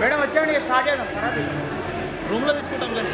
Madam వచ్చామండి start చేద్దాం. రూమ్లో తీసుకుంటాం లేదు